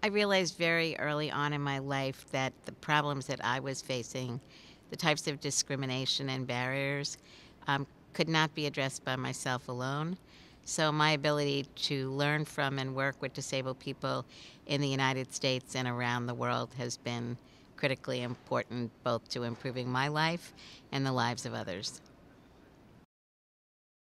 I realized very early on in my life that the problems that I was facing, the types of discrimination and barriers, um, could not be addressed by myself alone. So, my ability to learn from and work with disabled people in the United States and around the world has been critically important both to improving my life and the lives of others.